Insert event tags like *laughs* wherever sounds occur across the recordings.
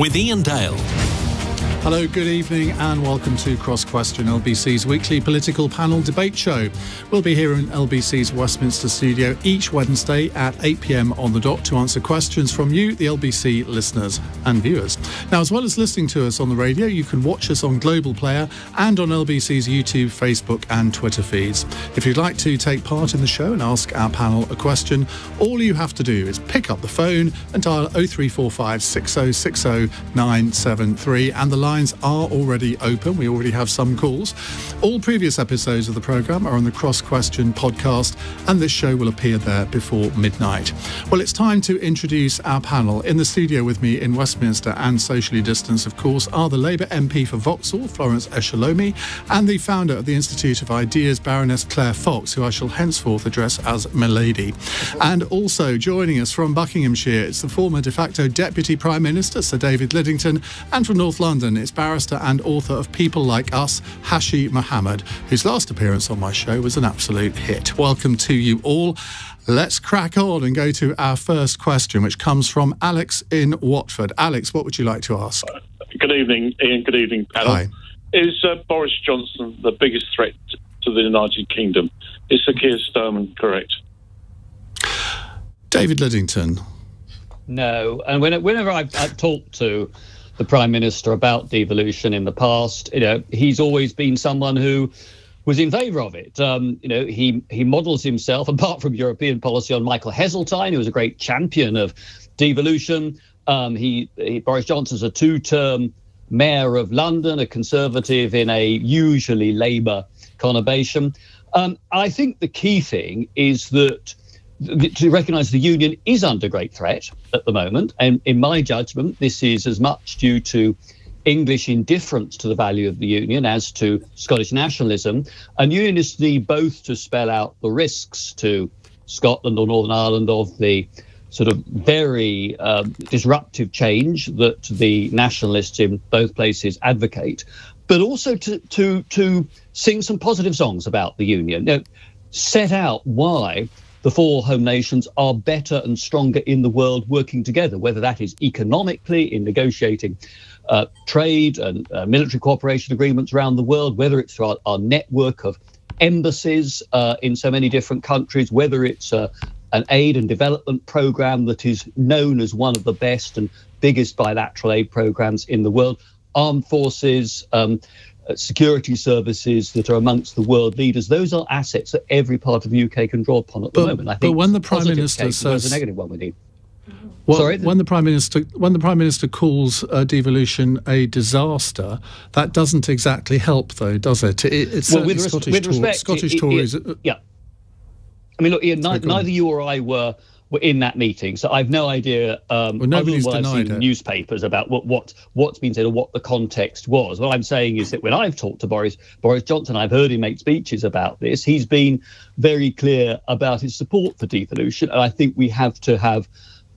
with Iain Dale. Hello, good evening, and welcome to Cross Question, LBC's weekly political panel debate show. We'll be here in LBC's Westminster studio each Wednesday at 8 pm on the dot to answer questions from you, the LBC listeners and viewers. Now, as well as listening to us on the radio, you can watch us on Global Player and on LBC's YouTube, Facebook, and Twitter feeds. If you'd like to take part in the show and ask our panel a question, all you have to do is pick up the phone and dial 0345 6060 973 and the lines are already open. We already have some calls. All previous episodes of the programme are on the Cross Question podcast, and this show will appear there before midnight. Well, it's time to introduce our panel. In the studio with me in Westminster and socially distanced, of course, are the Labour MP for Vauxhall, Florence Eshalomi, and the founder of the Institute of Ideas, Baroness Claire Fox, who I shall henceforth address as Milady. And also joining us from Buckinghamshire, it's the former de facto Deputy Prime Minister, Sir David Lidington, and from North London, it's barrister and author of People Like Us, Hashi Mohamed, whose last appearance on my show was an absolute hit. Welcome to you all. Let's crack on and go to our first question, which comes from Alex in Watford. Alex, what would you like to ask? Good evening, Iain. Good evening, panel. Hi. Is uh, Boris Johnson the biggest threat to the United Kingdom? Is Sir Keir Starmer correct? David Lidington. No, and when, whenever I've, I've talked to the prime minister about devolution in the past. You know, he's always been someone who was in favour of it. Um, you know, he he models himself, *laughs* apart from European policy, on Michael Heseltine, who was a great champion of devolution. Um, he, he Boris Johnson's a two-term mayor of London, a conservative in a usually Labour conurbation. Um, I think the key thing is that to recognise the union is under great threat at the moment. And in my judgment, this is as much due to English indifference to the value of the union as to Scottish nationalism. And unionists need both to spell out the risks to Scotland or Northern Ireland of the sort of very um, disruptive change that the nationalists in both places advocate, but also to to to sing some positive songs about the union. You know, set out why the four home nations are better and stronger in the world working together, whether that is economically in negotiating uh, trade and uh, military cooperation agreements around the world, whether it's through our, our network of embassies uh, in so many different countries, whether it's uh, an aid and development program that is known as one of the best and biggest bilateral aid programs in the world, armed forces, um, security services that are amongst the world leaders. Those are assets that every part of the UK can draw upon at the but, moment. I think but when the prime minister says a negative one we need. Well, Sorry? when the prime minister when the prime minister calls uh, devolution a disaster, that doesn't exactly help, though, does it? it it's well, with, Scottish, with respect, Scottish it, Tories. It, yeah, I mean, look, Iain, neither you or I were were in that meeting. So I've no idea, um, well, other than what I've seen in newspapers about what, what what's been said or what the context was. What I'm saying is that when I've talked to Boris Boris Johnson, I've heard him make speeches about this. He's been very clear about his support for devolution, and I think we have to have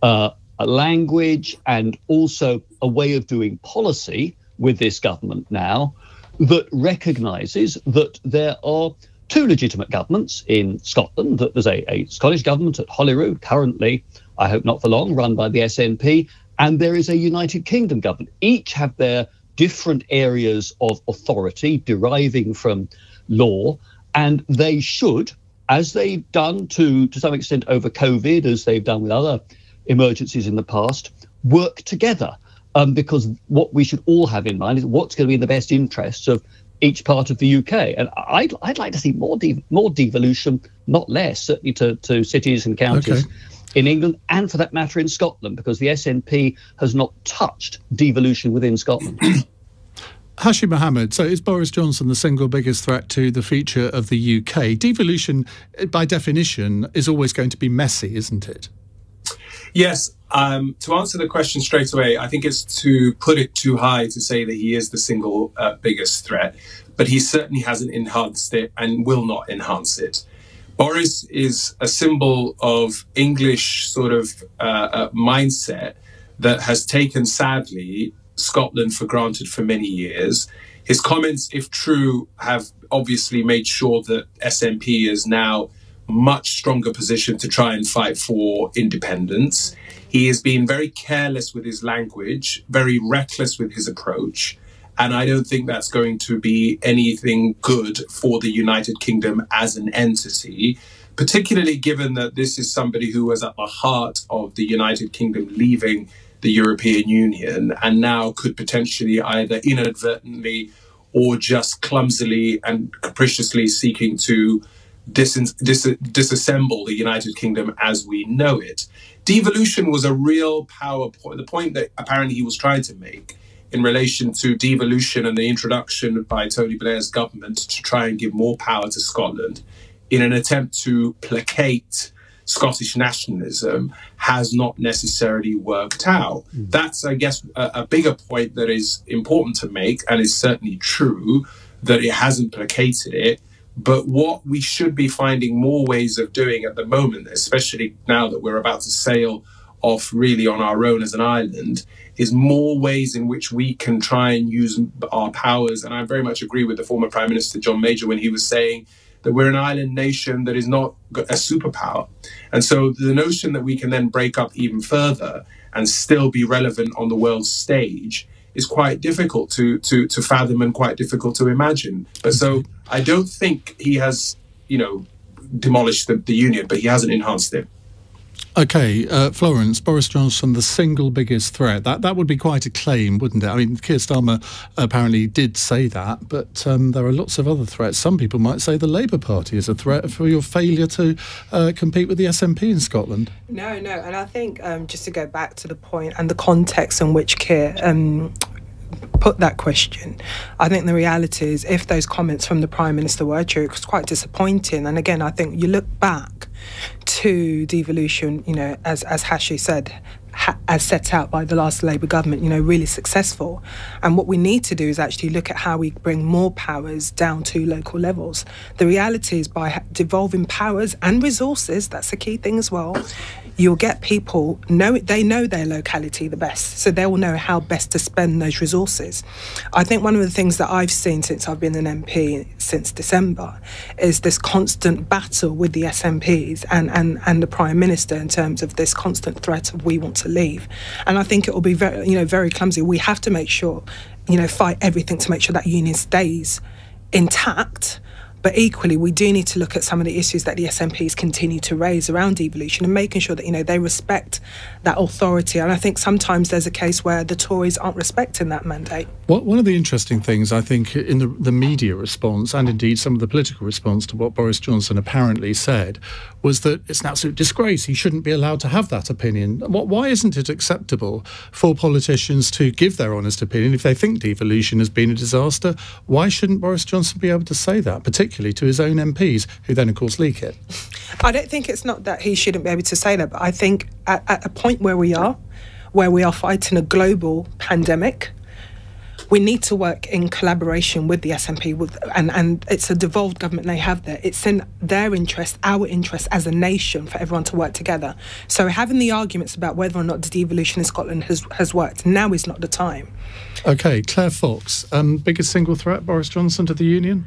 uh, a language and also a way of doing policy with this government now that recognises that there are two legitimate governments in Scotland. There's a, a Scottish government at Holyrood, currently, I hope not for long, run by the SNP, and there is a United Kingdom government. Each have their different areas of authority deriving from law, and they should, as they've done to to some extent over COVID, as they've done with other emergencies in the past, work together. Um, because what we should all have in mind is what's going to be in the best interests of each part of the UK. And I'd, I'd like to see more de- more devolution, not less, certainly to, to cities and counties. Okay. In England, and for that matter, in Scotland, because the SNP has not touched devolution within Scotland. *clears throat* Hashi Mohamed, so is Boris Johnson the single biggest threat to the future of the UK? Devolution, by definition, is always going to be messy, isn't it? Yes. Um, to answer the question straight away, I think it's to put it too high to say that he is the single uh, biggest threat, but he certainly hasn't enhanced it and will not enhance it. Boris is a symbol of English sort of uh, uh, mindset that has taken, sadly, Scotland for granted for many years. His comments, if true, have obviously made sure that SNP is now much stronger position to try and fight for independence. He has been very careless with his language, very reckless with his approach. And I don't think that's going to be anything good for the United Kingdom as an entity, particularly given that this is somebody who was at the heart of the United Kingdom leaving the European Union and now could potentially either inadvertently or just clumsily and capriciously seeking to dis- dis- disassemble the United Kingdom as we know it. Devolution was a real power point, the point that apparently he was trying to make in relation to devolution and the introduction by Tony Blair's government to try and give more power to Scotland in an attempt to placate Scottish nationalism has not necessarily worked out. Mm. That's, I guess, a, a, bigger point that is important to make and is certainly true that it hasn't placated it. But what we should be finding more ways of doing at the moment, especially now that we're about to sail off really on our own as an island, is more ways in which we can try and use our powers. And I very much agree with the former Prime Minister John Major when he was saying that we're an island nation that is not a superpower. And so the notion that we can then break up even further and still be relevant on the world stage is quite difficult to to to fathom and quite difficult to imagine. But so I don't think he has, you know, demolished the, the union, but he hasn't enhanced it. Okay, uh, Florence, Boris Johnson, the single biggest threat. That that would be quite a claim, wouldn't it? I mean, Keir Starmer apparently did say that, but um, there are lots of other threats. Some people might say the Labour Party is a threat for your failure to uh, compete with the SNP in Scotland. No, no, and I think um, just to go back to the point and the context in which Keir um, put that question. I think the reality is, if those comments from the Prime Minister were true, it was quite disappointing. And again, I think you look back to devolution, you know, as, as Hashi said, ha- as set out by the last Labour government, you know, really successful. And what we need to do is actually look at how we bring more powers down to local levels. The reality is by devolving powers and resources, that's a key thing as well, you'll get people know they know their locality the best, so they will know how best to spend those resources. I think one of the things that I've seen since I've been an MP since December is this constant battle with the SNPs and and and the Prime Minister in terms of this constant threat of we want to leave, and I think it will be very you know very clumsy. We have to make sure you know fight everything to make sure that union stays intact but equally, we do need to look at some of the issues that the SNPs continue to raise around devolution and making sure that you know they respect that authority. And I think sometimes there's a case where the Tories aren't respecting that mandate. Well, one of the interesting things I think in the, the media response and indeed some of the political response to what Boris Johnson apparently said was that it's an absolute disgrace. He shouldn't be allowed to have that opinion. Why isn't it acceptable for politicians to give their honest opinion if they think devolution has been a disaster? Why shouldn't Boris Johnson be able to say that, particularly to his own MPs, who then, of course, leak it? I don't think it's not that he shouldn't be able to say that, but I think at, at a point where we are, where we are fighting a global pandemic, we need to work in collaboration with the SNP, with, and, and it's a devolved government they have there. It's in their interest, our interest as a nation, for everyone to work together. So having the arguments about whether or not the devolution in Scotland has, has worked, now is not the time. Okay, Claire Fox, um, biggest single threat, Boris Johnson to the Union?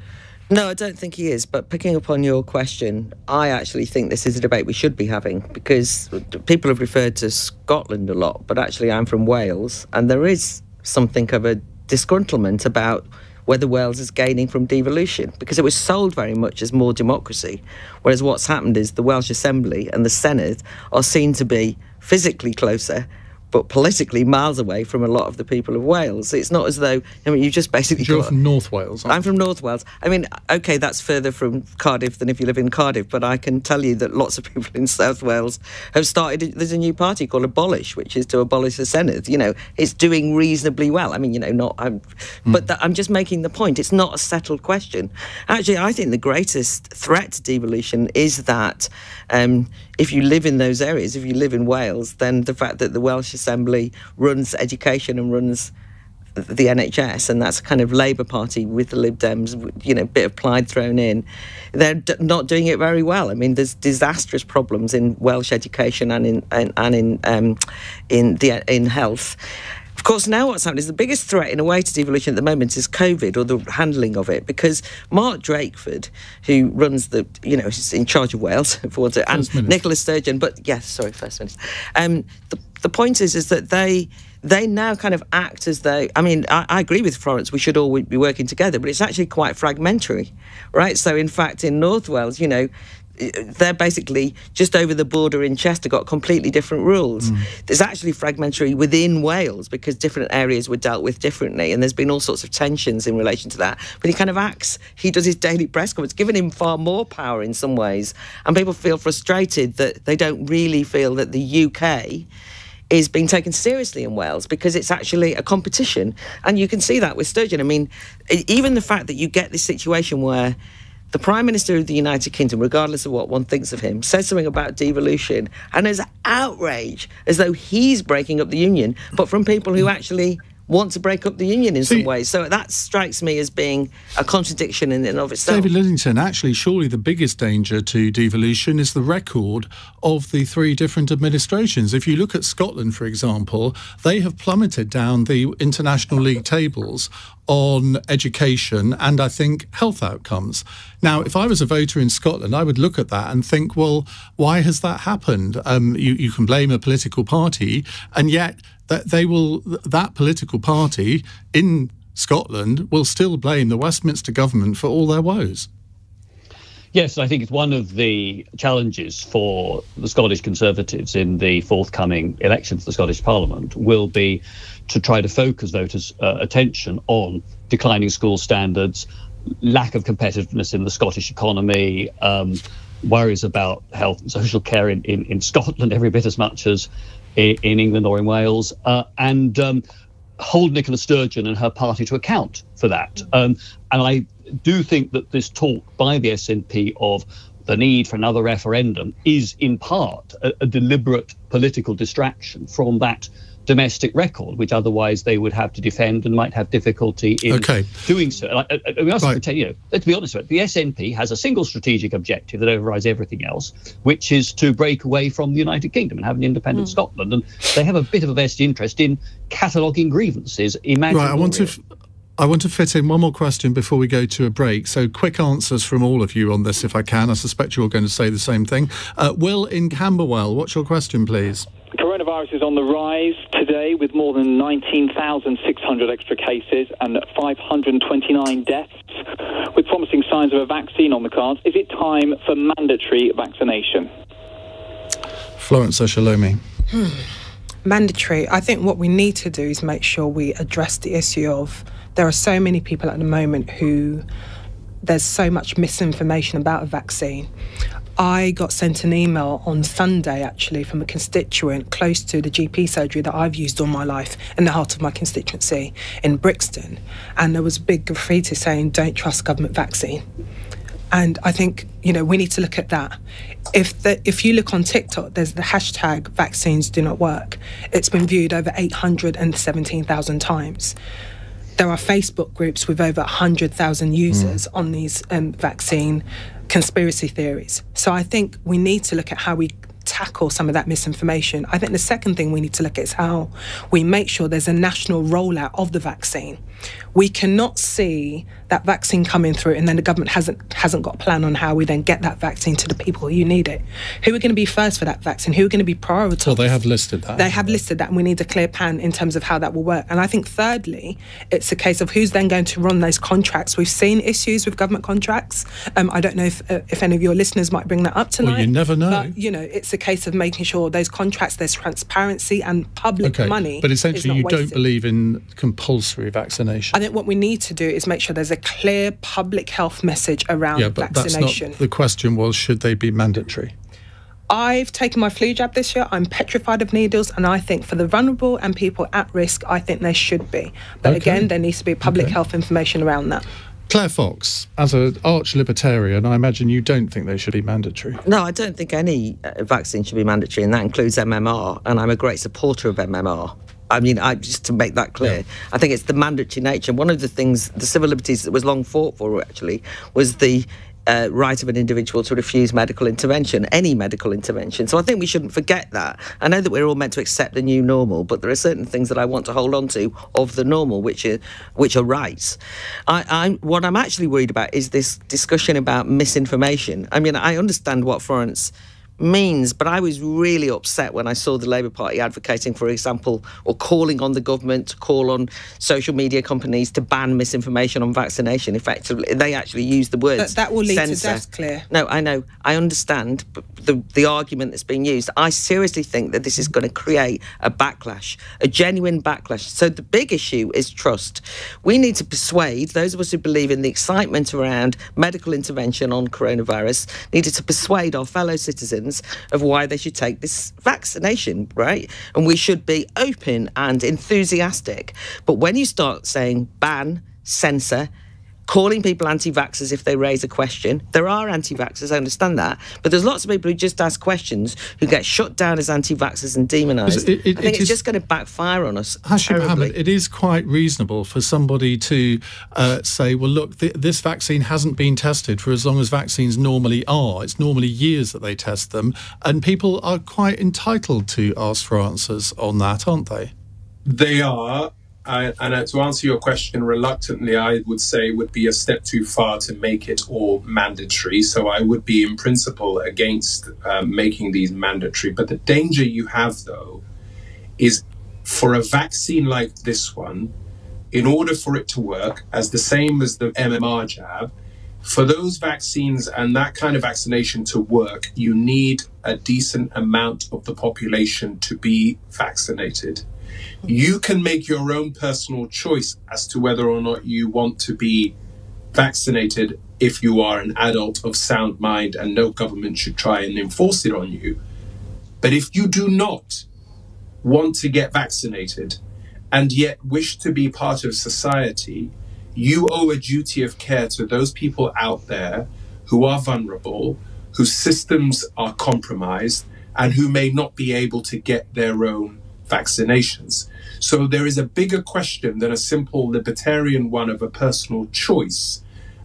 No, I don't think he is. But picking up on your question, I actually think this is a debate we should be having because people have referred to Scotland a lot, but actually I'm from Wales, and there is something of a disgruntlement about whether Wales is gaining from devolution because it was sold very much as more democracy. Whereas what's happened is the Welsh Assembly and the Senedd are seen to be physically closer but politically miles away from a lot of the people of Wales. It's not as though I mean you just basically. You're got, from North Wales. I'm from North Wales. I mean, okay, that's further from Cardiff than if you live in Cardiff, but I can tell you that lots of people in South Wales have started. There's a new party called Abolish, which is to abolish the Senedd. You know, it's doing reasonably well. I mean, you know, not. I'm, mm. but I'm just making the point. It's not a settled question. Actually, I think the greatest threat to devolution is that um, if you live in those areas, if you live in Wales, then the fact that the Welsh Assembly runs education and runs the NHS, and that's kind of Labour Party with the Lib Dems, you know, bit of Plaid thrown in. They're not doing it very well. I mean, there's disastrous problems in Welsh education and in and, and in um, in the in health. Of course, now what's happening is the biggest threat, in a way, to devolution at the moment is COVID or the handling of it. Because Mark Drakeford, who runs the, you know, he's in charge of Wales, *laughs* for to, and Nicola Sturgeon, but yes, sorry, First Minister. Um, the, the point is, is that they they now kind of act as though I mean I, I, agree with Florence we should all be working together but it's actually quite fragmentary right so in fact in North Wales you know they're basically just over the border in Chester got completely different rules. Mm. There's actually fragmentary within Wales because different areas were dealt with differently, and there's been all sorts of tensions in relation to that. But he kind of acts, he does his daily press conference, giving him far more power in some ways, and people feel frustrated that they don't really feel that the UK is being taken seriously in Wales because it's actually a competition, and you can see that with Sturgeon. I mean, even the fact that you get this situation where the Prime Minister of the United Kingdom, regardless of what one thinks of him, says something about devolution and there's outrage as though he's breaking up the union, but from people who actually want to break up the union in See, some ways. So that strikes me as being a contradiction in and of itself. David Lidington, actually, surely the biggest danger to devolution is the record of the three different administrations. If you look at Scotland, for example, they have plummeted down the international league tables on education and I think health outcomes. Now, if I was a voter in Scotland, I would look at that and think, well, why has that happened? Um, you, you can blame a political party, and yet that they will that political party in Scotland will still blame the Westminster government for all their woes. Yes, I think it's one of the challenges for the Scottish Conservatives in the forthcoming elections to the Scottish Parliament will be to try to focus voters' uh, attention on declining school standards, lack of competitiveness in the Scottish economy, um, worries about health and social care in, in, in Scotland every bit as much as in, England or in Wales, uh, and um, hold Nicola Sturgeon and her party to account for that. Um, and I do think that this talk by the SNP of the need for another referendum is in part a, a deliberate political distraction from that domestic record, which otherwise they would have to defend and might have difficulty in okay. doing so. I, I, I also right. pretend, you know, let's be honest with it, the SNP has a single strategic objective that overrides everything else, which is to break away from the United Kingdom and have an independent mm. Scotland. And they have a bit of a vested interest in cataloguing grievances. Imagine. Right, I want to. I want to fit in one more question before we go to a break. So, quick answers from all of you on this, if I can. I suspect you're all going to say the same thing. Uh, Will in Camberwell, what's your question, please? Coronavirus is on the rise today with more than 19,600 extra cases and 529 deaths. With promising signs of a vaccine on the cards, is it time for mandatory vaccination? Florence Eshalomi. Hmm. Mandatory. I think what we need to do is make sure we address the issue of there are so many people at the moment who there's so much misinformation about a vaccine. I got sent an email on Sunday actually from a constituent close to the GP surgery that I've used all my life in the heart of my constituency in Brixton. And there was a big graffiti saying, don't trust government vaccine. And I think, you know, we need to look at that. If the, if you look on TikTok, there's the hashtag vaccines do not work. It's been viewed over 817,000 times there are Facebook groups with over 100,000 users mm. on these um, vaccine conspiracy theories. So I think we need to look at how we tackle some of that misinformation. I think the second thing we need to look at is how we make sure there's a national rollout of the vaccine. We cannot see that vaccine coming through and then the government hasn't hasn't got a plan on how we then get that vaccine to the people who need it. Who are going to be first for that vaccine? Who are going to be prioritized? Well, they have listed that. They have listed that and we need a clear plan in terms of how that will work. And I think thirdly, it's a case of who's then going to run those contracts. We've seen issues with government contracts. Um, I don't know if uh, if any of your listeners might bring that up tonight. Well, you never know. But, you know, it's a case of making sure those contracts there's transparency and public okay. money. But essentially you wasted. don't believe in compulsory vaccination. I think what we need to do is make sure there's a clear public health message around yeah, but vaccination. That's not, the question was should they be mandatory? I've taken my flu jab this year. I'm petrified of needles, and I think for the vulnerable and people at risk, I think they should be. But okay. again, there needs to be public okay. health information around that. Claire Fox, as an arch libertarian, I imagine you don't think they should be mandatory. No, I don't think any uh, vaccine should be mandatory, and that includes MMR. And I'm a great supporter of MMR. I mean, I, just to make that clear, yeah. I think it's the mandatory nature. One of the things, the civil liberties that was long fought for, actually, was the uh, right of an individual to refuse medical intervention, any medical intervention. So I think we shouldn't forget that. I know that we're all meant to accept the new normal, but there are certain things that I want to hold on to of the normal, which are which are rights. I, I'm what I'm actually worried about is this discussion about misinformation. I mean, I understand what Florence means. But I was really upset when I saw the Labour Party advocating, for example, or calling on the government to call on social media companies to ban misinformation on vaccination. Effectively, they actually use the words. But that will lead censor. to death, Claire. No, I know. I understand the, the argument that's being used. I seriously think that this is going to create a backlash, a genuine backlash. So the big issue is trust. We need to persuade those of us who believe in the excitement around medical intervention on coronavirus, needed to persuade our fellow citizens of why they should take this vaccination, right? And we should be open and enthusiastic. But when you start saying ban, censor, calling people anti-vaxxers if they raise a question. There are anti-vaxxers, I understand that, but there's lots of people who just ask questions who get shut down as anti-vaxxers and demonised. It, it, I think it's just going to backfire on us. Hashim Mohamed, it is quite reasonable for somebody to uh, say, well, look, th this vaccine hasn't been tested for as long as vaccines normally are. It's normally years that they test them, and people are quite entitled to ask for answers on that, aren't they? They are, And to answer your question reluctantly, I would say would be a step too far to make it all mandatory. So I would be, in principle, against uh, making these mandatory. But the danger you have, though, is for a vaccine like this one, in order for it to work, as the same as the MMR jab, for those vaccines and that kind of vaccination to work, you need a decent amount of the population to be vaccinated. You can make your own personal choice as to whether or not you want to be vaccinated if you are an adult of sound mind and no government should try and enforce it on you. But if you do not want to get vaccinated and yet wish to be part of society, you owe a duty of care to those people out there who are vulnerable, whose systems are compromised, and who may not be able to get their own vaccinations. So there is a bigger question than a simple libertarian one of a personal choice,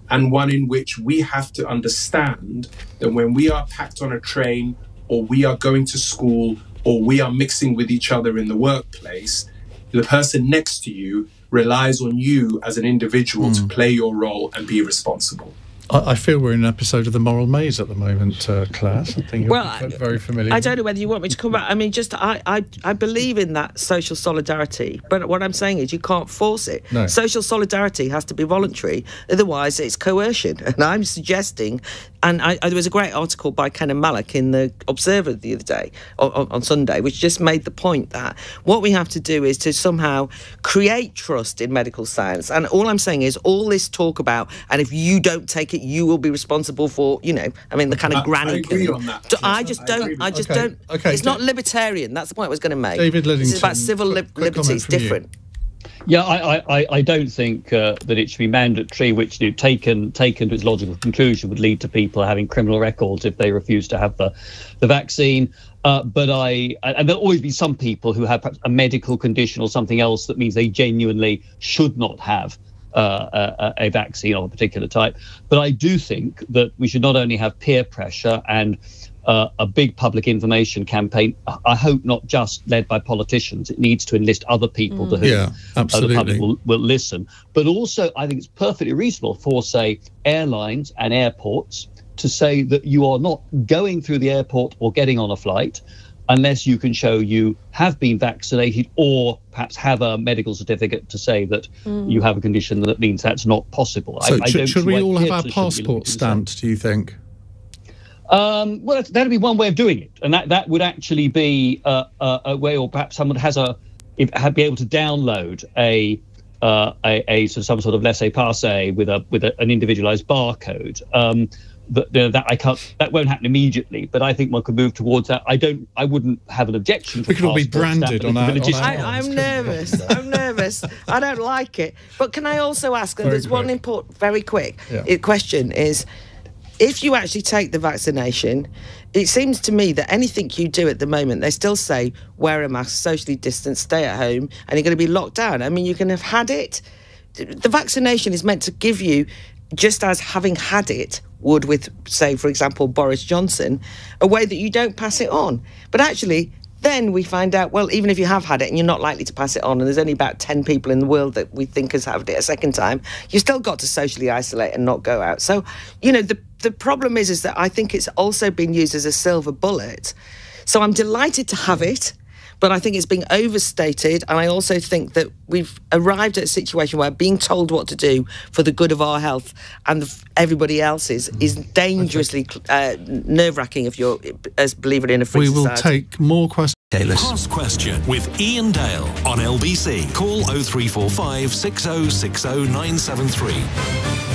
and one in which we have to understand that when we are packed on a train, or we are going to school, or we are mixing with each other in the workplace, the person next to you relies on you as an individual mm. to play your role and be responsible. I, feel we're in an episode of The Moral Maze at the moment, uh, Claire. Something you're well, very familiar. I don't know whether you want me to come back. I mean, just I, I, I believe in that social solidarity, but what I'm saying is you can't force it. No. Social solidarity has to be voluntary, otherwise it's coercion. *laughs* And I'm suggesting and I, I, there was a great article by Kenan Malik in the Observer the other day, on, on, Sunday, which just made the point that what we have to do is to somehow create trust in medical science. And all I'm saying is all this talk about, and if you don't take it, you will be responsible for, you know, I mean, the kind of granny. I agree on that. I just don't. I, I just okay. don't. Okay. It's not libertarian. That's the point I was going to make. David Lidington. It's about civil li- liberty. It's different. You. Yeah, I, I, I don't think uh, that it should be mandatory, which you know, taken taken to its logical conclusion would lead to people having criminal records if they refuse to have the the vaccine. Uh, but I and there'll always be some people who have perhaps a medical condition or something else that means they genuinely should not have uh, a, a, vaccine of a particular type. But I do think that we should not only have peer pressure and uh, a big public information campaign. I hope not just led by politicians. It needs to enlist other people mm. to whom yeah, uh, the public will, will, listen. But also, I think it's perfectly reasonable for, say, airlines and airports to say that you are not going through the airport or getting on a flight unless you can show you have been vaccinated or perhaps have a medical certificate to say that mm. you have a condition that means that's not possible. So I, I should we all have our passport stamped, do you think? Um, well, that'd be one way of doing it, and that, that would actually be uh, uh, a way, or perhaps someone has a if, be able to download a uh, a, a sort of some sort of laissez-passer with a with a, an individualized barcode. Um, that, that I can't. That won't happen immediately, but I think one could move towards that. I don't. I wouldn't have an objection. To we could all be branded on our. I, am nervous. I'm nervous. I don't like it. But can I also ask? And there's quick. one important, very quick yeah. question: is if you actually take the vaccination, it seems to me that anything you do at the moment, they still say wear a mask, socially distance, stay at home, and you're going to be locked down. I mean, you can have had it. The vaccination is meant to give you just as having had it would with, say, for example, Boris Johnson, a way that you don't pass it on. But actually, then we find out, well, even if you have had it and you're not likely to pass it on, and there's only about 10 people in the world that we think has had it a second time, you've still got to socially isolate and not go out. So, you know, the, the problem is, is that I think it's also been used as a silver bullet. So I'm delighted to have it but I think it's being overstated. And I also think that we've arrived at a situation where being told what to do for the good of our health and the, everybody else's mm. is dangerously uh, nerve wracking if you're, as believe it in a free We will society. take more questions. Cross Question with Iain Dale on LBC. Call 0345 6060973.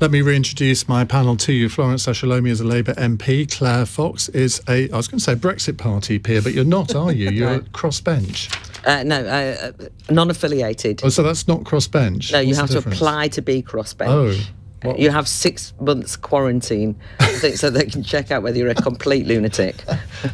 Let me reintroduce my panel to you. Florence Eshalomi is a Labour MP. Claire Fox is a, I was going to say Brexit Party peer, but you're not, are you? *laughs* You're a crossbench. Uh, no, uh, uh, non-affiliated. Oh, so that's not crossbench. No, you have to apply to be crossbench. Oh. What? You have six months quarantine, so they can check out whether you're a complete lunatic. *laughs*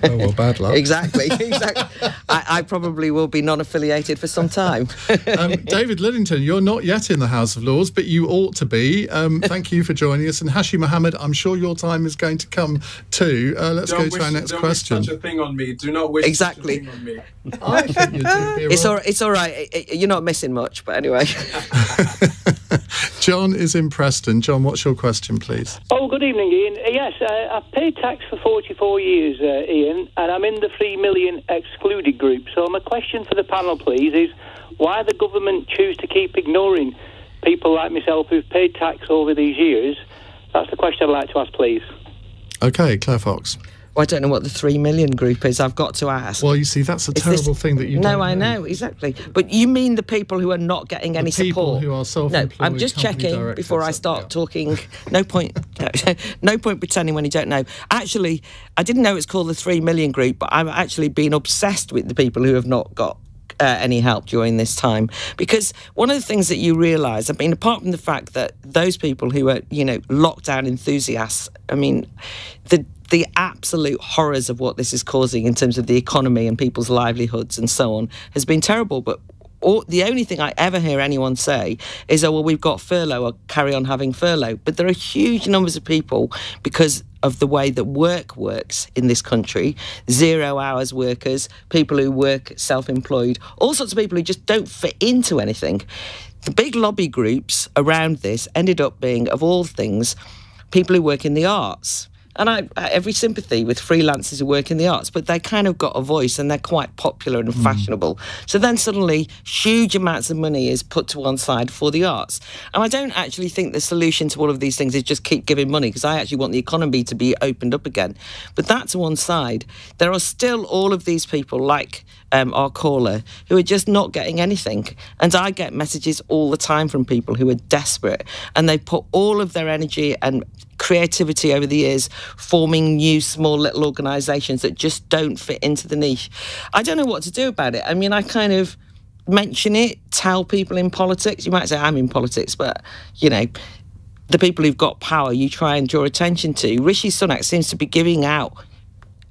oh well, bad luck. exactly, *laughs* exactly. I, I, probably will be non-affiliated for some time. *laughs* um, David Lidington, you're not yet in the House of Lords, but you ought to be. Um, thank you for joining us, and Hashi Mohamed, I'm sure your time is going to come too. Uh, let's don't go to our next don't question. Wish such a thing on me. Do not wish exactly. such a thing on me. I think. It's all. It's all right. You're not missing much, but anyway. John is in Preston. John, what's your question, please? Oh, good evening, Iain. Uh, yes, uh, I've paid tax for 44 years, uh, Iain, and I'm in the 3 million excluded group. So my question for the panel, please, is why the government choose to keep ignoring people like myself who've paid tax over these years? That's the question I'd like to ask, please. Okay, Claire Fox. Well, I don't know what the three million group is. I've got to ask. Well, you see, that's a is terrible this... thing that you. No, I know. know. exactly. But you mean the people who are not getting the any people support? who are self-employed. No, I'm just checking before I start yeah. talking. No point. *laughs* no point pretending when you don't know. Actually, I didn't know it's called the three million group, but I've actually been obsessed with the people who have not got uh, any help during this time because one of the things that you realize i mean apart from the fact that those people who are you know lockdown enthusiasts i mean the the absolute horrors of what this is causing in terms of the economy and people's livelihoods and so on has been terrible. But all, the only thing I ever hear anyone say is, oh, well, we've got furlough or carry on having furlough. But there are huge numbers of people because of the way that work works in this country zero hours workers, people who work self employed, all sorts of people who just don't fit into anything. The big lobby groups around this ended up being, of all things, people who work in the arts and I, I every sympathy with freelancers who work in the arts, but they kind of got a voice and they're quite popular and mm. fashionable. So then suddenly, huge amounts of money is put to one side for the arts. And I don't actually think the solution to all of these things is just keep giving money because I actually want the economy to be opened up again. But that's one side. There are still all of these people like um, our caller who are just not getting anything. And I get messages all the time from people who are desperate and they put all of their energy and creativity over the years forming new small little organizations that just don't fit into the niche. I don't know what to do about it. I mean, I kind of mention it, tell people in politics. You might say I'm in politics, but you know, the people who've got power, you try and draw attention to. Rishi Sunak seems to be giving out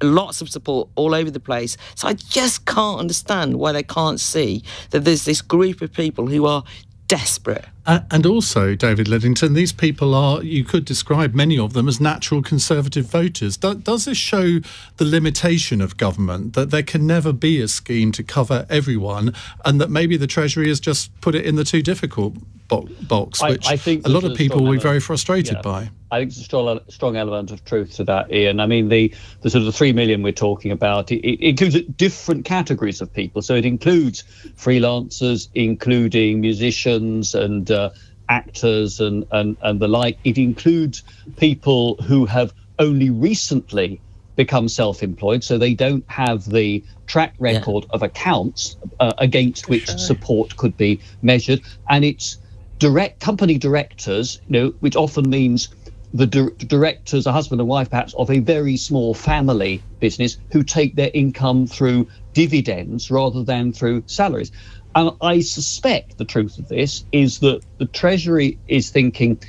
lots of support all over the place. So I just can't understand why they can't see that there's this group of people who are desperate. And also, David Lidington, these people are, you could describe many of them as natural conservative voters. Does this show the limitation of government, that there can never be a scheme to cover everyone, and that maybe the Treasury has just put it in the too difficult box, which I, I think a lot of people will be very frustrated yeah. by? I think there's a strong, strong element of truth to that, Iain. I mean, the, the sort of the three million we're talking about, it, it includes different categories of people. So it includes freelancers, including musicians and uh, actors and, and, and the like. It includes people who have only recently become self-employed, so they don't have the track record yeah. of accounts uh, against which sure. support could be measured, and it's direct company directors, you know, which often means the di- directors, a husband and wife perhaps, of a very small family business who take their income through dividends rather than through salaries. And I suspect the truth of this is that the Treasury is thinking,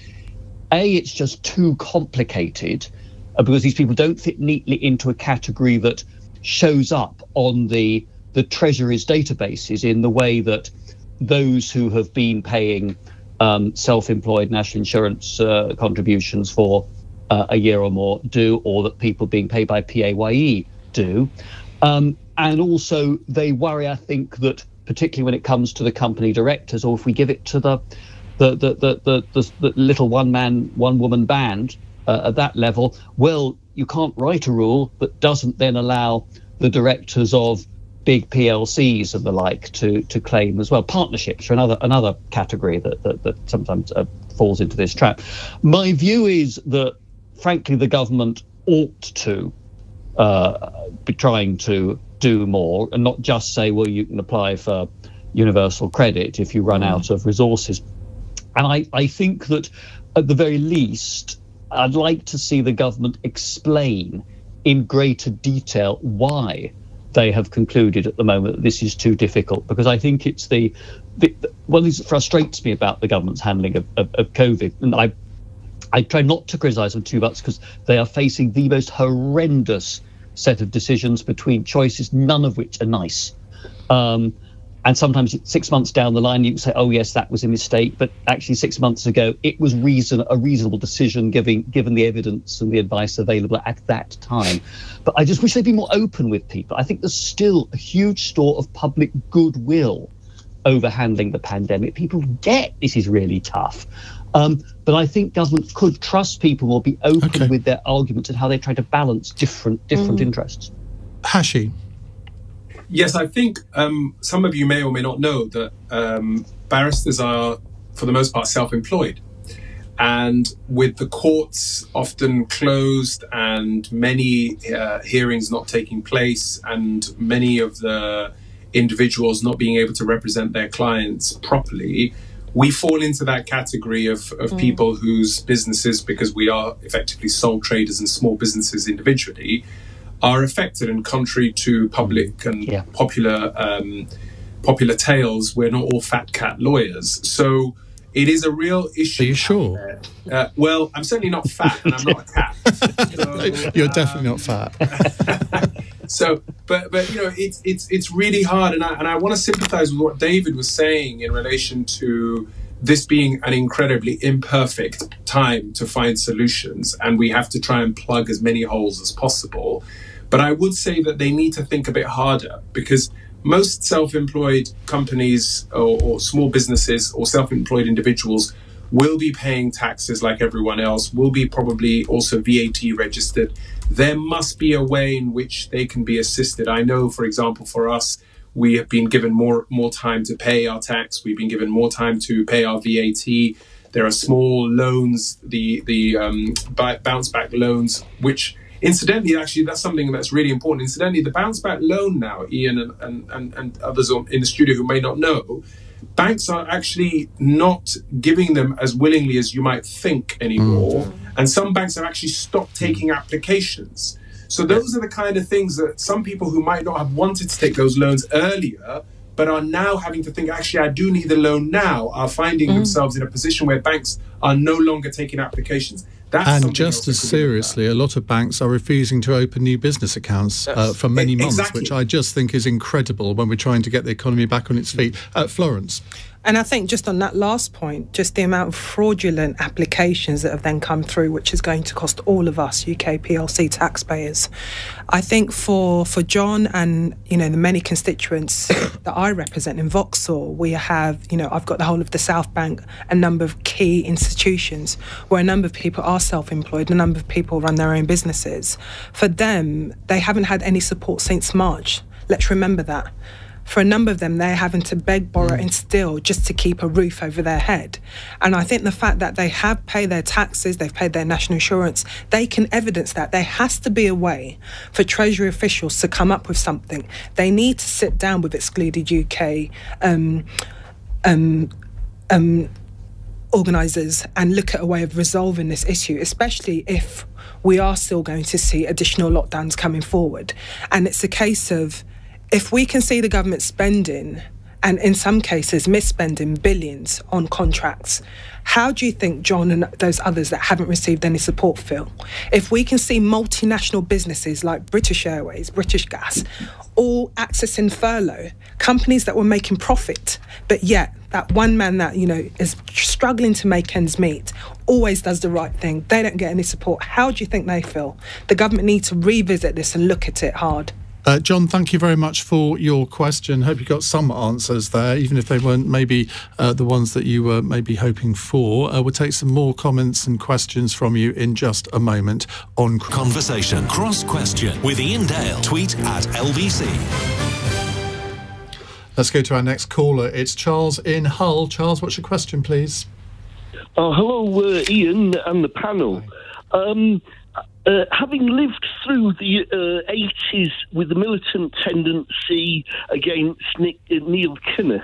A, it's just too complicated uh, because these people don't fit neatly into a category that shows up on the, the Treasury's databases in the way that those who have been paying um, self-employed national insurance uh, contributions for uh, a year or more do, or that people being paid by PAYE do. Um, and also, they worry, I think, that particularly when it comes to the company directors, or if we give it to the the the the, the, the, the little one man, one woman band uh, at that level, well, you can't write a rule that doesn't then allow the directors of big PLCs and the like to to claim as well. Partnerships are another another category that that, that sometimes uh, falls into this trap. My view is that, frankly, the government ought to uh, be trying to do more and not just say, well, you can apply for universal credit if you run mm. out of resources. And I, I think that at the very least, I'd like to see the government explain in greater detail why they have concluded at the moment that this is too difficult because I think it's the, the, of things frustrates me about the government's handling of, of, of COVID and I I try not to criticize them too much because they are facing the most horrendous set of decisions between choices, none of which are nice. Um, and sometimes six months down the line, you can say, "Oh yes, that was a mistake," but actually six months ago, it was reason a reasonable decision, given given the evidence and the advice available at that time. But I just wish they'd be more open with people. I think there's still a huge store of public goodwill over handling the pandemic. People get this is really tough. Um, but I think government could trust people or be open okay. with their arguments and how they try to balance different different mm. interests. Hashi. Yes, I think um, some of you may or may not know that um, barristers are, for the most part, self-employed. And with the courts often closed and many uh, hearings not taking place, and many of the individuals not being able to represent their clients properly, we fall into that category of, of mm. people whose businesses, because we are effectively sole traders and small businesses individually, are affected. And contrary to public and yeah. popular um, popular tales, we're not all fat cat lawyers. So it is a real issue. Are you sure? Uh, well, I'm certainly not fat, and I'm not a cat. *laughs* So, You're um, definitely not fat. *laughs* so, but but you know, it's it's it's really hard, and I and I want to sympathise with what David was saying in relation to this being an incredibly imperfect time to find solutions, and we have to try and plug as many holes as possible. But I would say that they need to think a bit harder because most self-employed companies or, or small businesses or self-employed individuals will be paying taxes like everyone else, will be probably also VAT registered. There must be a way in which they can be assisted. I know, for example, for us, we have been given more more time to pay our tax. We've been given more time to pay our VAT. There are small loans, the the um, bounce back loans, which Incidentally, actually, that's something that's really important. Incidentally, the bounce back loan now, Iain and, and, and, and others in the studio who may not know, banks are actually not giving them as willingly as you might think anymore. Mm. And some banks have actually stopped taking applications. So those are the kind of things that some people who might not have wanted to take those loans earlier, but are now having to think, actually, I do need the loan now, are finding mm. themselves in a position where banks are no longer taking applications. That's and just as seriously, a lot of banks are refusing to open new business accounts uh, for many months, exactly. which I just think is incredible when we're trying to get the economy back on its feet. Uh, Florence. And I think just on that last point, just the amount of fraudulent applications that have then come through, which is going to cost all of us UK PLC taxpayers. I think for for John and you know the many constituents *coughs* that I represent in Vauxhall, we have you know I've got the whole of the South Bank, a number of key institutions where a number of people are self-employed, a number of people run their own businesses. For them, they haven't had any support since March. Let's remember that for a number of them, they're having to beg, borrow, mm. and steal just to keep a roof over their head. And I think the fact that they have paid their taxes, they've paid their national insurance, they can evidence that. There has to be a way for Treasury officials to come up with something. They need to sit down with Excluded UK. Um, um, um, organisers and look at a way of resolving this issue, especially if we are still going to see additional lockdowns coming forward. And it's a case of if we can see the government spending and in some cases misspending billions on contracts, how do you think John and those others that haven't received any support feel? If we can see multinational businesses like British Airways, British Gas, all accessing furlough, companies that were making profit, but yet that one man that you know is struggling to make ends meet, always does the right thing. They don't get any support. How do you think they feel? The government needs to revisit this and look at it hard. Uh, John, thank you very much for your question. Hope you got some answers there, even if they weren't maybe uh, the ones that you were maybe hoping for. Uh, we'll take some more comments and questions from you in just a moment on Conversation Cross Question with Iain Dale. Tweet at LBC. Let's go to our next caller. It's Charles in Hull. Charles, what's your question, please? Oh, hello, uh, Iain and the panel. Um, uh, having lived through the uh, 80s with the militant tendency against Nick, uh, Neil Kinnock,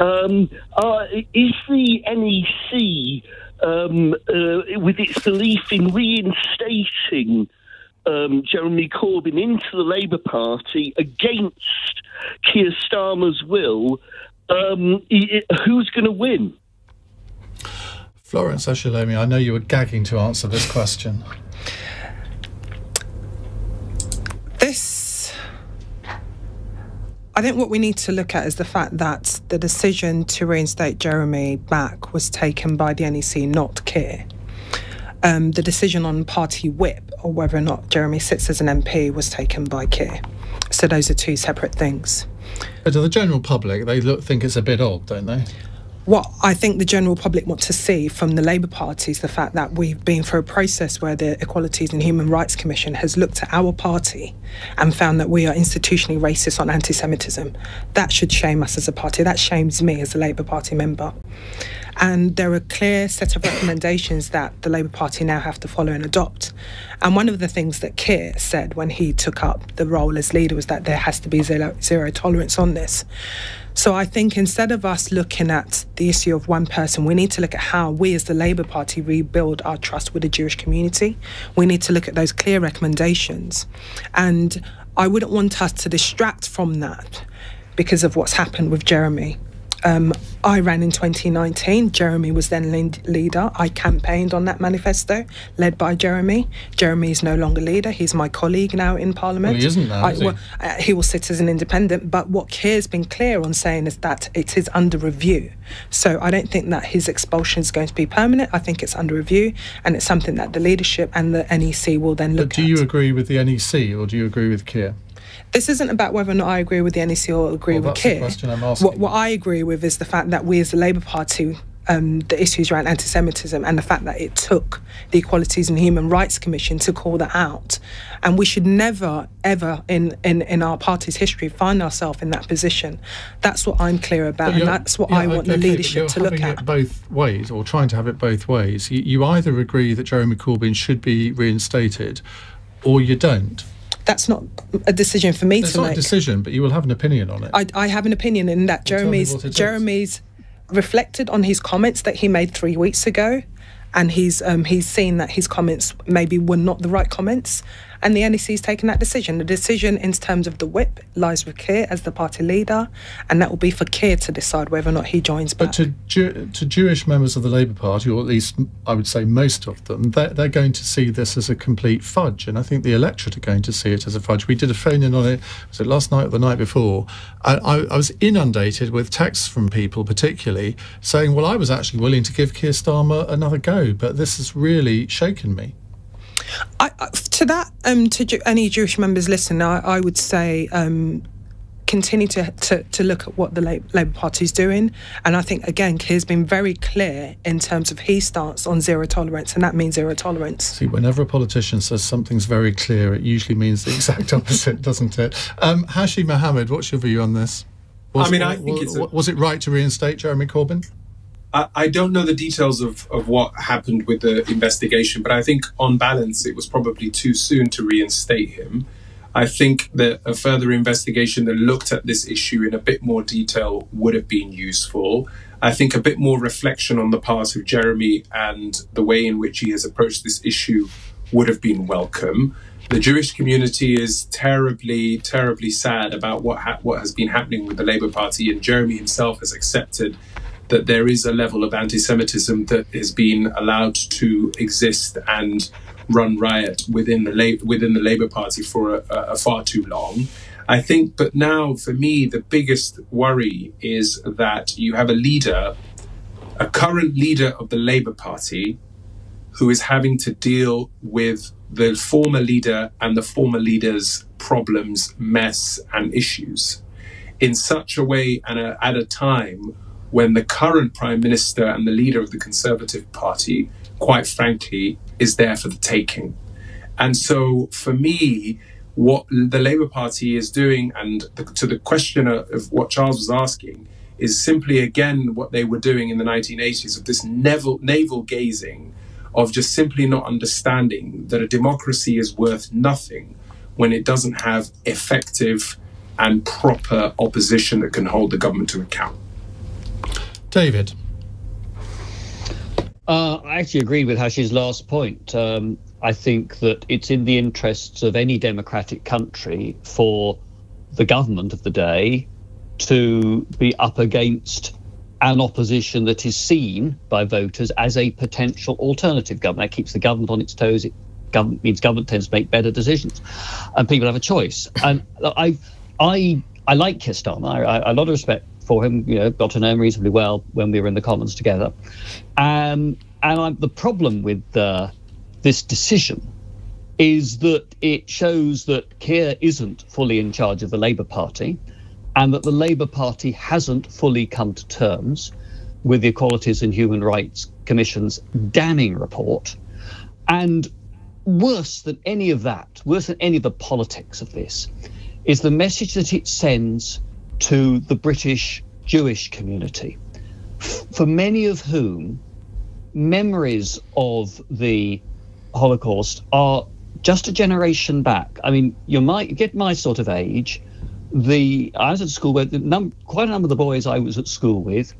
um, uh, is the NEC, um, uh, with its belief in reinstating um, Jeremy Corbyn into the Labour Party against Keir Starmer's will, um, who's going to win? Florence Eshalomi, I know you were gagging to answer this question. This, I think what we need to look at is the fact that the decision to reinstate Jeremy back was taken by the NEC, not Keir. Um, the decision on party whip or whether or not Jeremy sits as an MP was taken by Keir. So those are two separate things. But to the general public, they look, think it's a bit odd, don't they? What I think the general public want to see from the Labour Party is the fact that we've been through a process where the Equalities and Human Rights Commission has looked at our party and found that we are institutionally racist on anti Semitism. That should shame us as a party. That shames me as a Labour Party member. And there are a clear set of recommendations that the Labour Party now have to follow and adopt. And one of the things that Keir said when he took up the role as leader was that there has to be zero, zero tolerance on this. So I think instead of us looking at the issue of one person, we need to look at how we as the Labour Party rebuild our trust with the Jewish community. We need to look at those clear recommendations. And I wouldn't want us to distract from that because of what's happened with Jeremy. Um, I ran in 2019. Jeremy was then leader. I campaigned on that manifesto, led by Jeremy. Jeremy is no longer leader. He's my colleague now in Parliament. Well, he isn't now. I, is he? Well, uh, he will sit as an independent. But what Keir's been clear on saying is that it is under review. So I don't think that his expulsion is going to be permanent. I think it's under review, and it's something that the leadership and the NEC will then look but do at. Do you agree with the NEC or do you agree with Keir? This isn't about whether or not I agree with the NEC or agree well, with Keir. What, what, I agree with is the fact that we as the Labour Party, um, the issues around anti Semitism and the fact that it took the Equalities and Human Rights Commission to call that out. And we should never, ever in, in, in our party's history find ourselves in that position. That's what I'm clear about, and that's what yeah, I want okay, the leadership to look at. both ways, or trying to have it both ways. You, you either agree that Jeremy Corbyn should be reinstated, or you don't that's not a decision for me to make. it's to not make. a decision, but you will have an opinion on it. I, I have an opinion in that well, Jeremy's Jeremy's reflected on his comments that he made three weeks ago, and he's um, he's seen that his comments maybe were not the right comments, and the NEC has taken that decision. The decision in terms of the whip lies with Keir as the party leader, and that will be for Keir to decide whether or not he joins back. But to, Jew- to Jewish members of the Labour Party, or at least I would say most of them, they're, they're going to see this as a complete fudge, and I think the electorate are going to see it as a fudge. We did a phone in on it, was it last night or the night before? I, I, I was inundated with texts from people, particularly, saying, well, I was actually willing to give Keir Starmer another go, but this has really shaken me. I, to that, um, to any Jewish members listening, I, I would say um, continue to, to, to, look at what the Labour Party is doing. And I think, again, Keir's been very clear in terms of his stance on zero tolerance, and that means zero tolerance. See, whenever a politician says something's very clear, it usually means the exact *laughs* opposite, doesn't it? Um, Hashi Mohamed, what's your view on this? Was, I mean, I think was, it's. A, was it right to reinstate Jeremy Corbyn? I, don't know the details of, of what happened with the investigation, but I think on balance, it was probably too soon to reinstate him. I think that a further investigation that looked at this issue in a bit more detail would have been useful. I think a bit more reflection on the part of Jeremy and the way in which he has approached this issue would have been welcome. The Jewish community is terribly, terribly sad about what ha- what has been happening with the Labour Party, and Jeremy himself has accepted that there is a level of anti Semitism that has been allowed to exist and run riot within the, within the Labour Party for a, a far too long. I think, but now for me, the biggest worry is that you have a leader a current leader of the Labour Party who is having to deal with the former leader and the former leader's problems, mess, and issues in such a way and a, at a time when the current prime minister and the leader of the Conservative Party, quite frankly, is there for the taking. And so for me, what the Labour Party is doing, and the, to the question of what Charles was asking, is simply again what they were doing in the 1980s of this navel, navel gazing, of just simply not understanding that a democracy is worth nothing when it doesn't have effective and proper opposition that can hold the government to account. David. Uh, I actually agree with Hashi's last point. Um, I think that it's in the interests of any democratic country for the government of the day to be up against an opposition that is seen by voters as a potential alternative government. That keeps the government on its toes. It government means government tends to make better decisions, and people have a choice. And I, I, I like Keir. I, I, a lot of respect for him. You know, got to know him reasonably well when we were in the Commons together. Um, and I, the problem with uh, this decision is that it shows that Keir isn't fully in charge of the Labour Party and that the Labour Party hasn't fully come to terms with the Equalities and Human Rights Commission's damning report. And worse than any of that, worse than any of the politics of this, is the message that it sends to the British Jewish community, for many of whom memories of the Holocaust are just a generation back. I mean, you might get my sort of age. The I was at school where num- quite a number of the boys I was at school with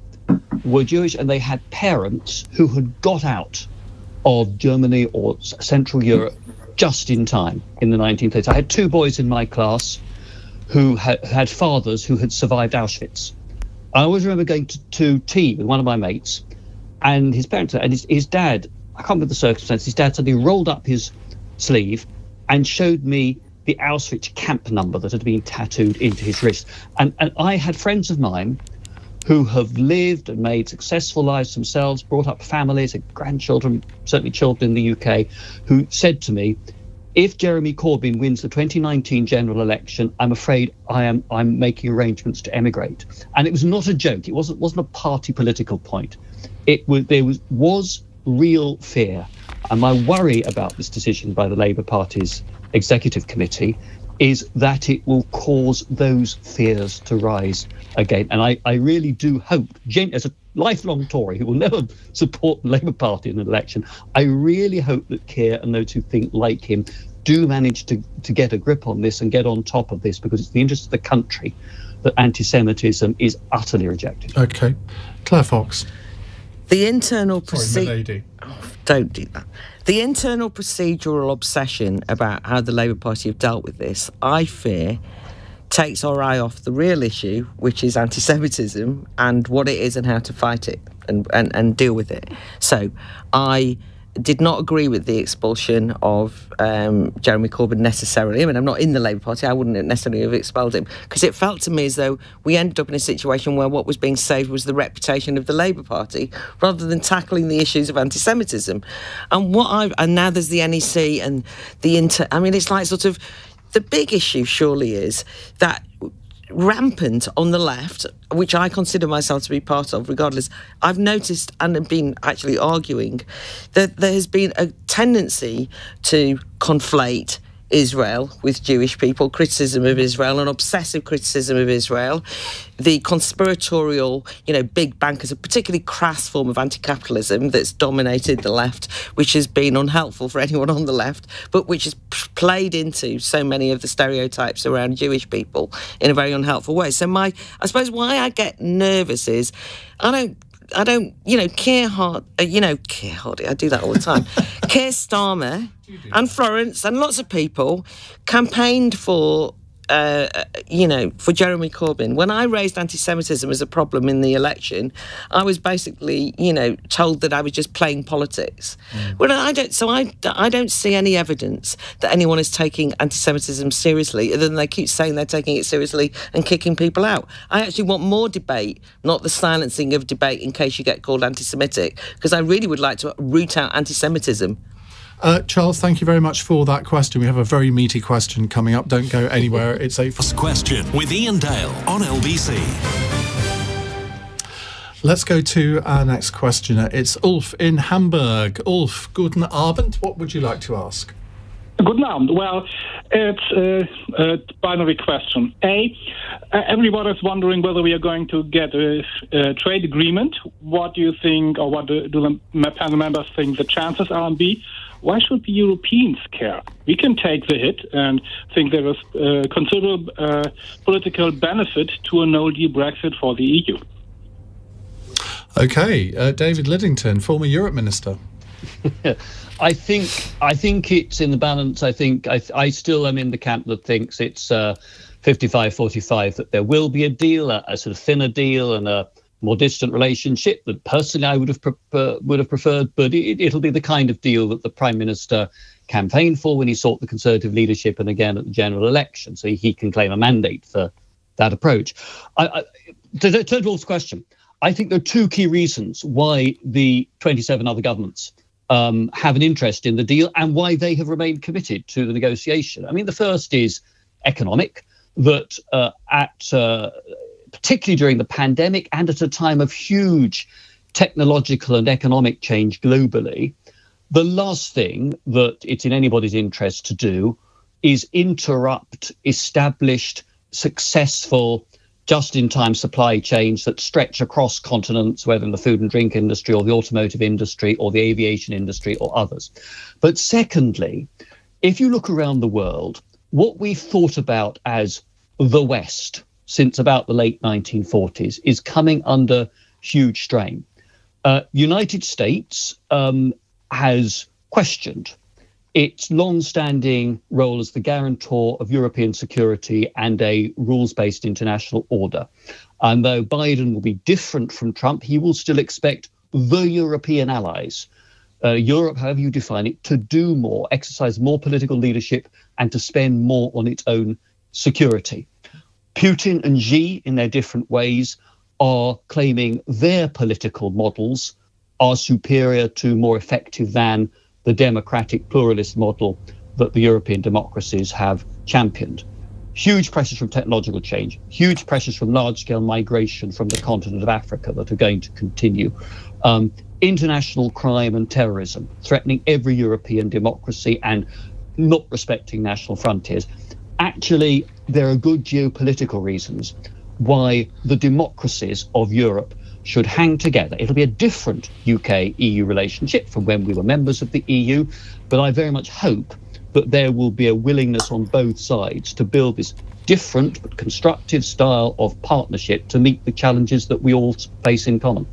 were Jewish, and they had parents who had got out of Germany or Central Europe just in time in the 1930s. I had two boys in my class who had, had fathers who had survived Auschwitz. I always remember going to, to tea with one of my mates, and his parents and his, his dad I can't remember the circumstances. His dad suddenly rolled up his sleeve and showed me the Auschwitz camp number that had been tattooed into his wrist. And, and I had friends of mine who have lived and made successful lives themselves, brought up families and grandchildren, certainly children in the UK, who said to me, if Jeremy Corbyn wins the 2019 general election, I'm afraid I am I'm making arrangements to emigrate. And it was not a joke. It wasn't wasn't a party political point. It was there was was real fear. And my worry about this decision by the Labour Party's executive committee is that it will cause those fears to rise again. And I, I really do hope, as a lifelong Tory who will never support the Labour Party in an election, I really hope that Keir and those who think like him do manage to, to get a grip on this and get on top of this because it's the interest of the country that anti Semitism is utterly rejected. Okay. Claire Fox. The internal procedure. Oh, don't do that. The internal procedural obsession about how the Labour Party have dealt with this, I fear, takes our eye off the real issue, which is anti Semitism and what it is and how to fight it and, and, and deal with it. So I did not agree with the expulsion of um, Jeremy Corbyn necessarily. I mean, I'm not in the Labour Party. I wouldn't necessarily have expelled him because it felt to me as though we ended up in a situation where what was being saved was the reputation of the Labour Party rather than tackling the issues of anti-Semitism. And what I and now there's the NEC and the inter. I mean, it's like sort of the big issue surely is that rampant on the left, which I consider myself to be part of, regardless. I've noticed and been actually arguing that there has been a tendency to conflate Israel with Jewish people, criticism of Israel, an obsessive criticism of Israel, the conspiratorial, you know, big bankers, a particularly crass form of anti capitalism that's dominated the left, which has been unhelpful for *laughs* anyone on the left, but which has played into so many of the stereotypes around Jewish people in a very unhelpful way. So, my, I suppose why I get nervous is I don't I don't, you know, Keir Hard, uh, you know, Keir Hardie, I do that all the time. *laughs* Keir Starmer and Florence and lots of people campaigned for uh, you know, for Jeremy Corbyn, when I raised anti-Semitism as a problem in the election, I was basically, you know, told that I was just playing politics. Mm. Well, I don't. So I, I don't see any evidence that anyone is taking anti-Semitism seriously, other than they keep saying they're taking it seriously and kicking people out. I actually want more debate, not the silencing of debate in case you get called anti-Semitic, because I really would like to root out anti-Semitism. Uh, Charles, thank you very much for that question. We have a very meaty question coming up. Don't go anywhere. It's a question with Iain Dale on LBC. Let's go to our next questioner. It's Ulf in Hamburg. Ulf, guten Abend. What would you like to ask? Good Abend. Well, it's a, a, binary question. A, everybody is wondering whether we are going to get a, a, trade agreement. What do you think, or what do, do the panel members think the chances are? And B, why should the Europeans care? We can take the hit and think there is uh, considerable uh, political benefit to a no deal Brexit for the EU. Okay, uh, David Lidington, former Europe minister. *laughs* I think I think it's in the balance. I think I, I still am in the camp that thinks it's uh, 55-45 that there will be a deal, a, a, sort of thinner deal, and a more distant relationship that personally I would have would have preferred, but it, will be the kind of deal that the prime minister campaigned for when he sought the Conservative leadership and again at the general election, so he can claim a mandate for that approach. I, I, to, to turn to Ulf's question, I think there are two key reasons why the 27 other governments um, have an interest in the deal and why they have remained committed to the negotiation. I mean, the first is economic, that uh, at uh, particularly during the pandemic and at a time of huge technological and economic change globally, the last thing that it's in anybody's interest to do is interrupt established, successful, just in time supply chains that stretch across continents, whether in the food and drink industry or the automotive industry or the aviation industry or others. But secondly, if you look around the world, what we thought about as the West, since about the late 1940s is coming under huge strain. Uh, United States um, has questioned its long-standing role as the guarantor of European security and a rules-based international order. And though Biden will be different from Trump, he will still expect the European allies, uh, Europe, however you define it, to do more, exercise more political leadership, and to spend more on its own security. Putin and Xi, in their different ways, are claiming their political models are superior to, more effective than the democratic pluralist model that the European democracies have championed. Huge pressures from technological change, huge pressures from large scale migration from the continent of Africa that are going to continue. Um, international crime and terrorism threatening every European democracy and not respecting national frontiers actually, there are good geopolitical reasons why the democracies of Europe should hang together. It'll be a different UK EU relationship from when we were members of the EU, but I very much hope that there will be a willingness on both sides to build this different but constructive style of partnership to meet the challenges that we all face in common.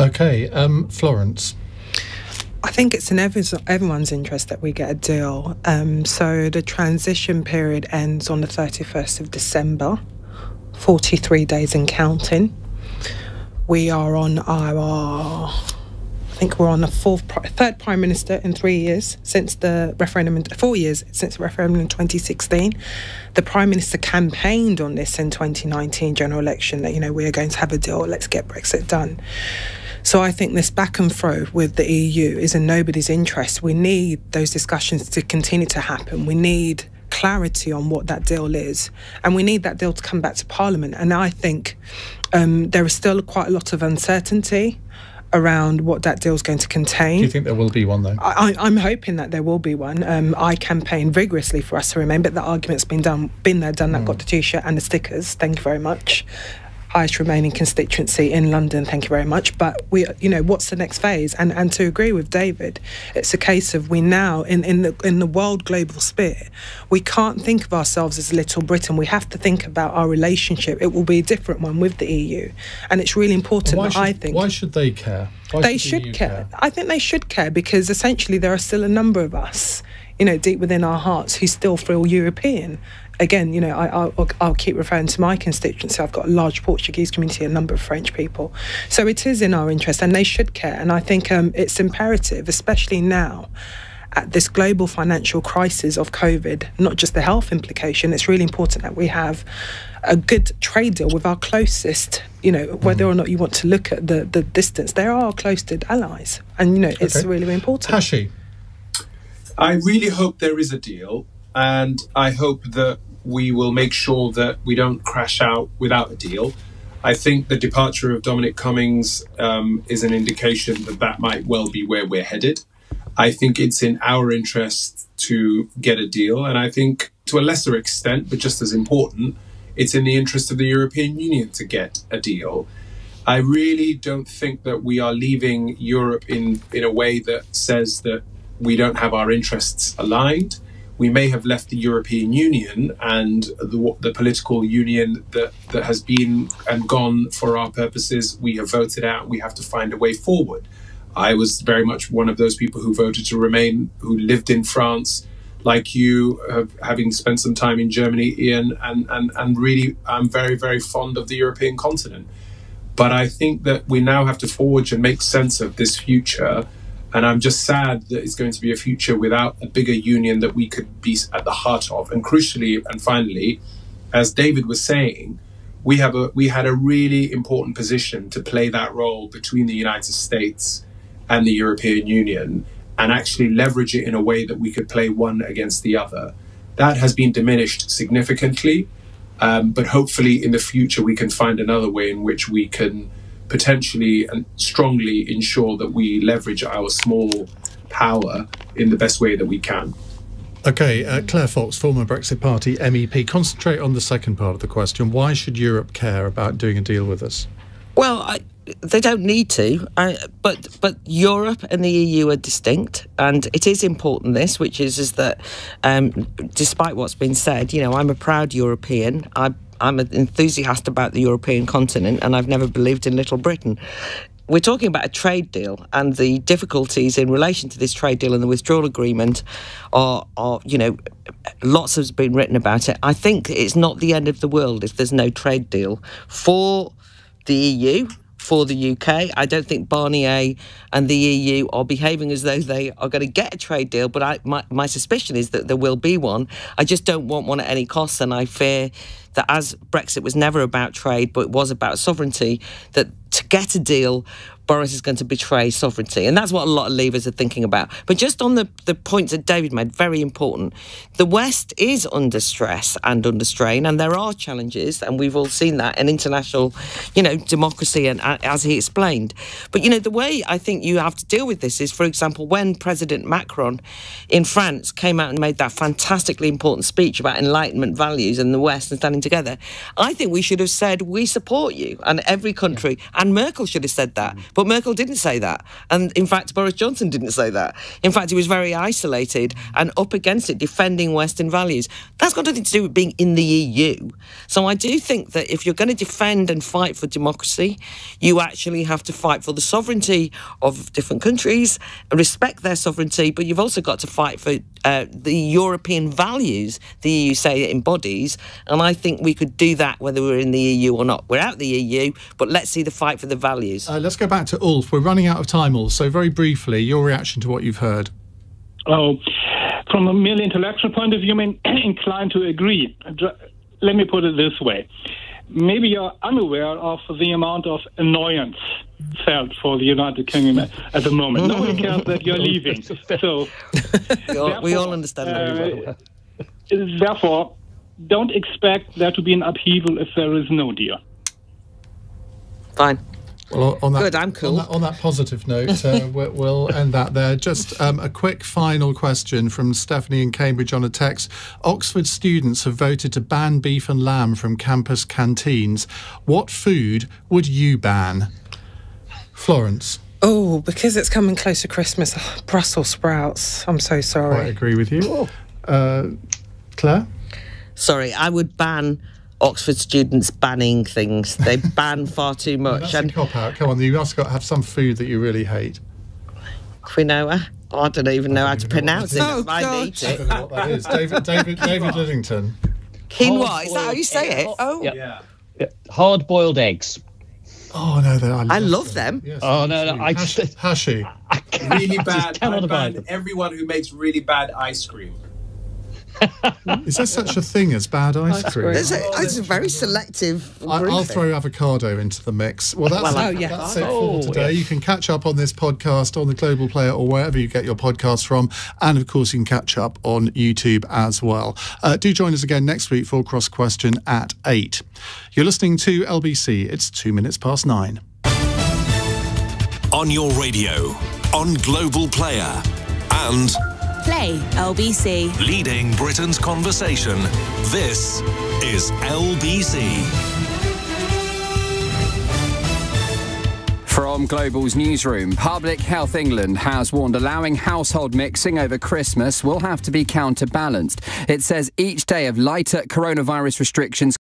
Okay, um, Florence. I think it's in everyone's interest that we get a deal. Um, so the transition period ends on the 31st of December, 43 days and counting. We are on our, I think we're on the fourth, third prime minister in three years since the referendum, in, four years since the referendum in 2016. The prime minister campaigned on this in 2019 general election that, you know, we are going to have a deal, let's get Brexit done. So I think this back and fro with the EU is in nobody's interest. We need those discussions to continue to happen. We need clarity on what that deal is, and we need that deal to come back to Parliament. And I think um, there is still quite a lot of uncertainty around what that deal is going to contain. Do you think there will be one though? I, am hoping that there will be one. Um, I campaign vigorously for us to remain, but the argument's been done, been there, done that. Mm. Got the t-shirt and the stickers. Thank you very much highest remaining constituency in London. Thank you very much. But we, you know, what's the next phase? And and to agree with David, it's a case of we now in in the in the world global sphere, we can't think of ourselves as Little Britain. We have to think about our relationship. It will be a different one with the EU, and it's really important. Should, I think. Why should they care? Why they should, should care. care. I think they should care because essentially there are still a number of us you know, deep within our hearts who still feel European. Again, you know, I, will I'll keep referring to my constituency. I've got a large Portuguese community, a number of French people. So it is in our interest, and they should care. And I think um, it's imperative, especially now at this global financial crisis of COVID, not just the health implication, it's really important that we have a good trade deal with our closest, you know, whether or not you want to look at the, the distance, they are our closest allies. And, you know, it's okay. really, really important. Hashi. I really hope there is a deal, and I hope that we will make sure that we don't crash out without a deal. I think the departure of Dominic Cummings um, is an indication that that might well be where we're headed. I think it's in our interest to get a deal. And I think to a lesser extent, but just as important, it's in the interest of the European Union to get a deal. I really don't think that we are leaving Europe in, in a way that says that we don't have our interests aligned. We may have left the European Union and the, the political union that, that has been and gone for our purposes, we have voted out. We have to find a way forward. I was very much one of those people who voted to remain, who lived in France, like you, uh, having spent some time in Germany, Iain, and, and, and really, I'm very, very fond of the European continent. But I think that we now have to forge and make sense of this future. And I'm just sad that it's going to be a future without a bigger union that we could be at the heart of. And crucially, and finally, as David was saying, we have a we had a really important position to play that role between the United States and the European Union and actually leverage it in a way that we could play one against the other. That has been diminished significantly, um, but hopefully in the future we can find another way in which we can potentially and strongly ensure that we leverage our small power in the best way that we can. Okay, uh, Claire Fox, former Brexit Party MEP, concentrate on the second part of the question. Why should Europe care about doing a deal with us? Well, I, they don't need to, uh, but but Europe and the EU are distinct, and it is important. This, which is, is that um, despite what's been said, you know, I'm a proud European. I, I'm an enthusiast about the European continent, and I've never believed in Little Britain. We're talking about a trade deal, and the difficulties in relation to this trade deal and the withdrawal agreement are, are, you know, lots has been written about it. I think it's not the end of the world if there's no trade deal for the EU for the UK. I don't think Barnier and the EU are behaving as though they are going to get a trade deal, but I, my, my suspicion is that there will be one. I just don't want one at any cost, and I fear that as Brexit was never about trade, but it was about sovereignty, that to get a deal Boris is going to betray sovereignty. And that's what a lot of leavers are thinking about. But just on the, the points that David made, very important. The West is under stress and under strain, and there are challenges, and we've all seen that in international, you know, democracy, and as he explained. But, you know, the way I think you have to deal with this is, for example, when President Macron in France came out and made that fantastically important speech about Enlightenment values and the West and standing together, I think we should have said, we support you, and every country, yeah. and Merkel should have said that. Mm. But Merkel didn't say that. And in fact, Boris Johnson didn't say that. In fact, he was very isolated and up against it, defending Western values. That's got nothing to do with being in the EU. So I do think that if you're going to defend and fight for democracy, you actually have to fight for the sovereignty of different countries, and respect their sovereignty, but you've also got to fight for uh, the European values the EU say it embodies. And I think we could do that whether we're in the EU or not. We're out the EU, but let's see the fight for the values. Uh, let's go back to Ulf. We're running out of time, Ulf. So, very briefly, your reaction to what you've heard. Oh, from a merely intellectual point of view, I'm *clears throat* inclined to agree. Let me put it this way. Maybe you're unaware of the amount of annoyance felt for the United Kingdom at the moment. Nobody cares that you're leaving. So we all, we all understand that. Uh, therefore, don't expect there to be an upheaval if there is no deal. Fine. Well, on that, Good, I'm cool. On that, on that positive note, uh, *laughs* we'll end that there. Just um, a quick final question from Stephanie in Cambridge on a text. Oxford students have voted to ban beef and lamb from campus canteens. What food would you ban? Florence. Oh, because it's coming close to Christmas, Brussels sprouts. I'm so sorry. I agree with you. Uh, Claire? Sorry, I would ban Oxford students banning things. They *laughs* ban far too much. That's and a cop out. Come on, you must got have some food that you really hate. quinoa. Uh, oh, I don't even know how to pronounce it. Oh, I God. eat I don't know what that is. David, David, *laughs* David Lidington. Quinoa, is that how you say it? Oh, yeah. Yeah. Hard boiled eggs. Oh no, they, I, I love them. Yes, Oh, me no, no. I just- Hashi. *laughs* Really I just bad. I cannot abide ban them. everyone who makes really bad ice cream. *laughs* Is there such a thing as bad ice cream? There's a, it's a very selective. I, I'll throw avocado into the mix. Well, that's, Well, it, oh, yeah. that's it Oh, for today. yes. You can catch up on this podcast on the Global Player or wherever you get your podcasts from. And of course, you can catch up on YouTube as well. Uh, do join us again next week for Cross Question at 8. You're listening to LBC. It's two minutes past nine. On your radio, on Global Player, and Play LBC. leading Britain's conversation. This is LBC. From Global's newsroom, Public Health England has warned allowing household mixing over Christmas will have to be counterbalanced. It says each day of lighter coronavirus restrictions